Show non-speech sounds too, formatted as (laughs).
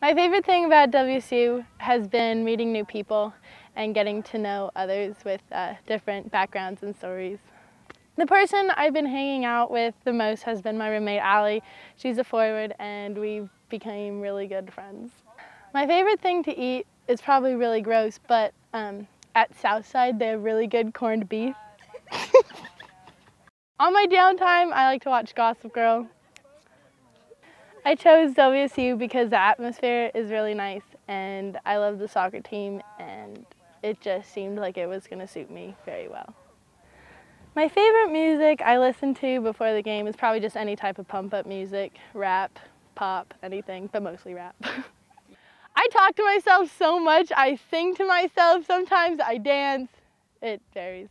My favorite thing about WSU has been meeting new people and getting to know others with uh, different backgrounds and stories. The person I've been hanging out with the most has been my roommate Allie. She's a forward and we became really good friends. My favorite thing to eat is probably really gross, but um, at Southside they have really good corned beef. (laughs) On my downtime, I like to watch Gossip Girl. I chose WSU because the atmosphere is really nice and I love the soccer team and it just seemed like it was going to suit me very well. My favorite music I listen to before the game is probably just any type of pump up music, rap, pop, anything, but mostly rap. (laughs) I talk to myself so much, I sing to myself, sometimes I dance, it varies.